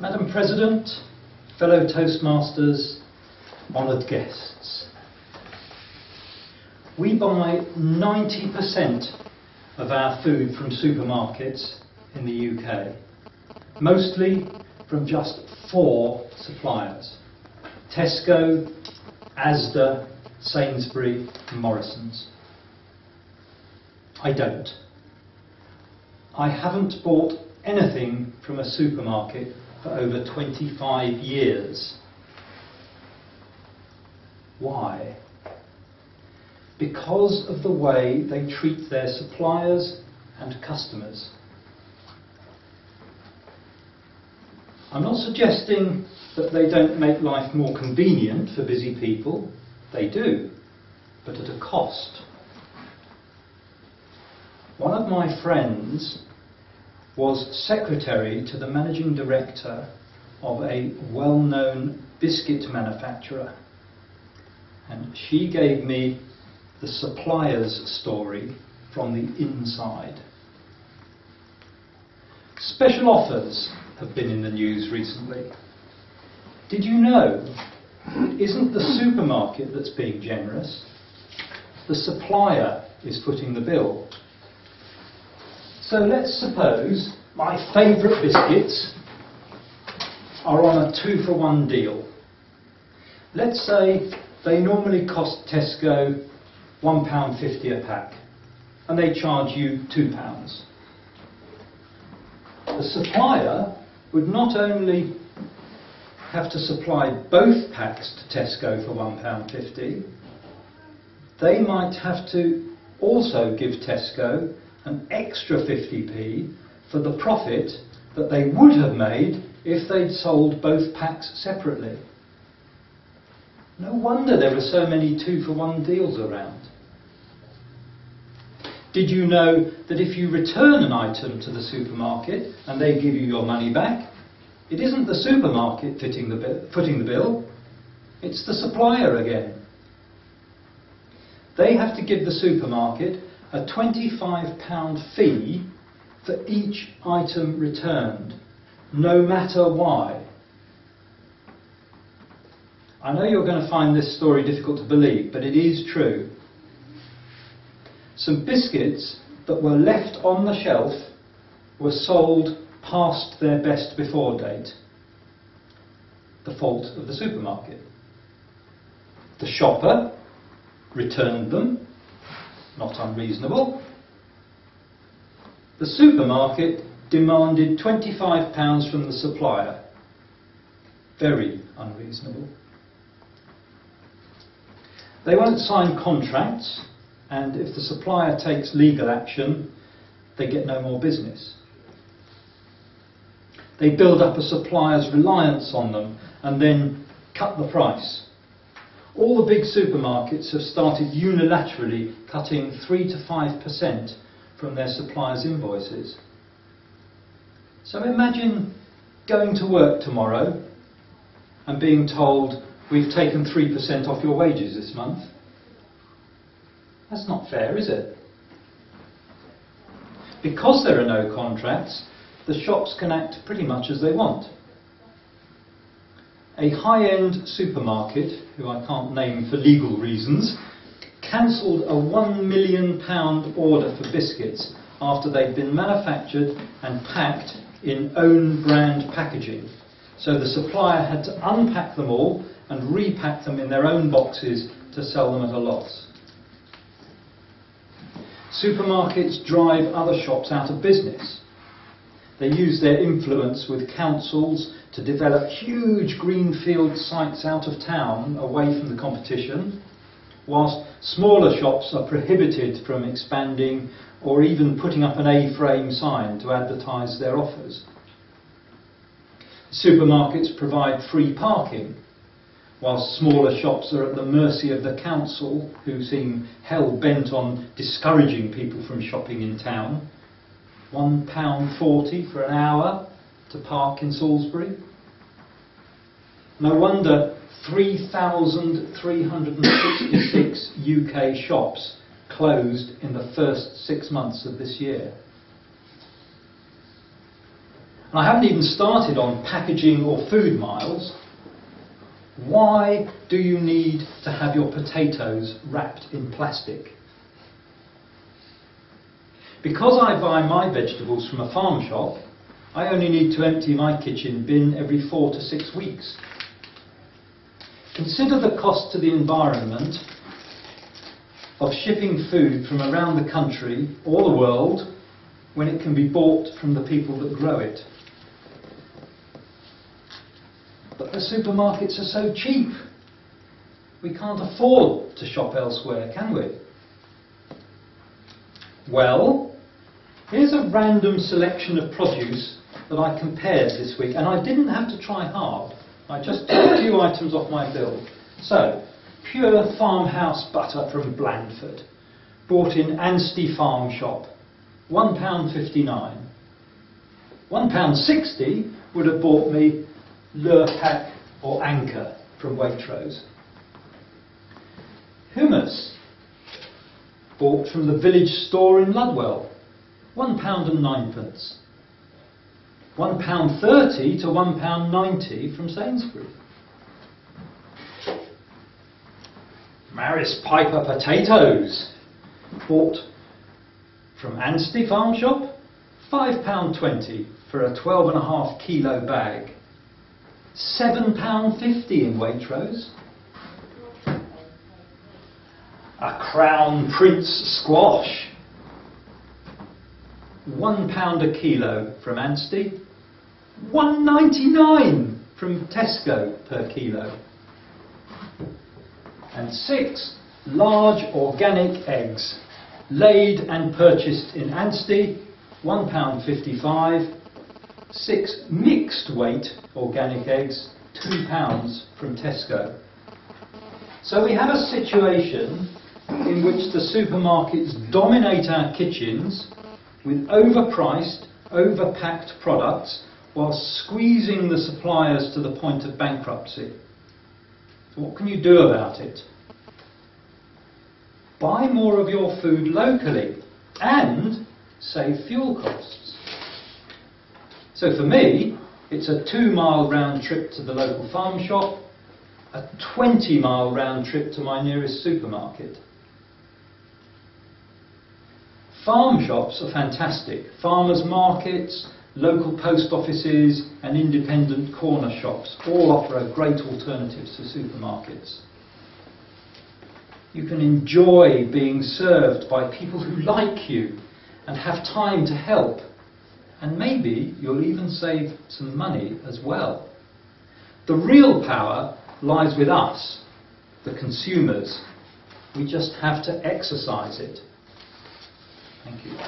Madam President, fellow Toastmasters, honoured guests. We buy 90% of our food from supermarkets in the UK, mostly from just four suppliers Tesco, Asda, Sainsbury, and Morrison's. I don't. I haven't bought anything from a supermarket for over 25 years. Why? Because of the way they treat their suppliers and customers. I'm not suggesting that they don't make life more convenient for busy people. They do, but at a cost. One of my friends was secretary to the managing director of a well known biscuit manufacturer. And she gave me the supplier's story from the inside. Special offers have been in the news recently. Did you know Isn't the supermarket that's being generous? The supplier is footing the bill. So let's suppose my favourite biscuits are on a two for one deal. Let's say they normally cost Tesco £1.50 a pack and they charge you £2. The supplier would not only have to supply both packs to Tesco for £1.50, they might have to also give Tesco an extra 50p for the profit that they would have made if they'd sold both packs separately. No wonder there are so many two for one deals around. Did you know that if you return an item to the supermarket and they give you your money back, it isn't the supermarket footing the, bill, footing the bill, it's the supplier again. They have to give the supermarket a £25 fee for each item returned, no matter why. I know you're going to find this story difficult to believe, but it is true. Some biscuits that were left on the shelf were sold past their best before date. The fault of the supermarket. The shopper returned them not unreasonable. The supermarket demanded £25 from the supplier. Very unreasonable. They won't sign contracts, and if the supplier takes legal action, they get no more business. They build up a supplier's reliance on them and then cut the price. All the big supermarkets have started unilaterally cutting 3 to 5% from their suppliers' invoices. So imagine going to work tomorrow and being told, we've taken 3% off your wages this month. That's not fair, is it? Because there are no contracts, the shops can act pretty much as they want a high-end supermarket, who I can't name for legal reasons, cancelled a £1 million order for biscuits after they'd been manufactured and packed in own brand packaging. So the supplier had to unpack them all and repack them in their own boxes to sell them at a loss. Supermarkets drive other shops out of business. They use their influence with councils to develop huge greenfield sites out of town away from the competition, whilst smaller shops are prohibited from expanding or even putting up an A-frame sign to advertise their offers. Supermarkets provide free parking, whilst smaller shops are at the mercy of the council, who seem hell bent on discouraging people from shopping in town. £1.40 for an hour to park in Salisbury. No wonder 3,366 UK shops closed in the first six months of this year. and I haven't even started on packaging or food miles, why do you need to have your potatoes wrapped in plastic? Because I buy my vegetables from a farm shop, I only need to empty my kitchen bin every four to six weeks. Consider the cost to the environment of shipping food from around the country or the world when it can be bought from the people that grow it. But the supermarkets are so cheap. We can't afford to shop elsewhere, can we? Well, here's a random selection of produce that I compared this week, and I didn't have to try hard. I just took a few items off my bill. So, pure farmhouse butter from Blandford, bought in Ansty Farm Shop, £1.59. £1.60 would have bought me Lurpak or Anchor from Waitrose. Hummus, bought from the village store in Ludwell, £1 and ninepence. £1.30 to one pound ninety from Sainsbury's. Maris Piper potatoes, bought from Ansty Farm Shop, £5.20 for a 12.5 kilo bag. £7.50 in Waitrose. A Crown Prince squash. One pound a kilo from Ansty. 1.99 from Tesco per kilo. And six large organic eggs, laid and purchased in Ansty, £1.55 six mixed weight organic eggs, two pounds from Tesco. So we have a situation in which the supermarkets dominate our kitchens with overpriced, overpacked products while squeezing the suppliers to the point of bankruptcy. What can you do about it? Buy more of your food locally and save fuel costs. So for me, it's a two mile round trip to the local farm shop, a 20 mile round trip to my nearest supermarket. Farm shops are fantastic. Farmers markets, local post offices and independent corner shops all offer a great alternative to supermarkets. You can enjoy being served by people who like you and have time to help and maybe you'll even save some money as well. The real power lies with us, the consumers. We just have to exercise it. Thank you.